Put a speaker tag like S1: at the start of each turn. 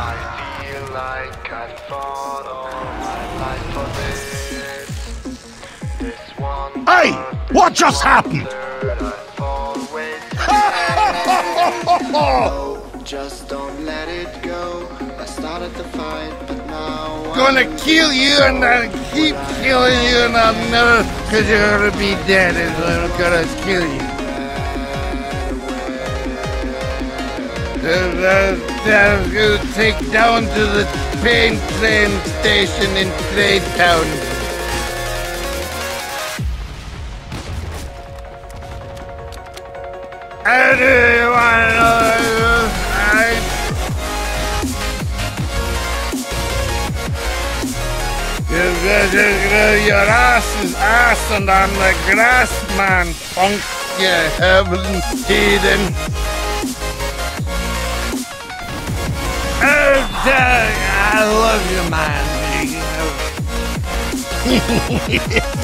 S1: I feel like I fought all my life for this. This one. Hey! What just happened? just don't let it go. I started the fight, but now.
S2: Gonna kill you and then keep killing you and I'll never. Cause you're gonna be dead and I'm gonna kill you. I'm gonna take down to the train train station in Trade Town. I do want to know. I Your ass is ass and I'm the grass man, punk, you heaven heathen. I love you, man.